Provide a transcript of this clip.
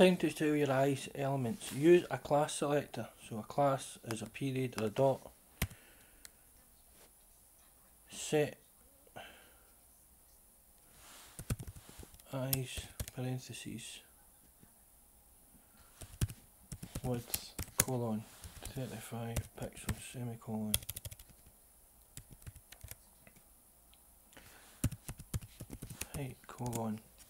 time to show your eyes elements. Use a class selector. So a class is a period or a dot. Set eyes parentheses width colon 35 pixels semicolon height colon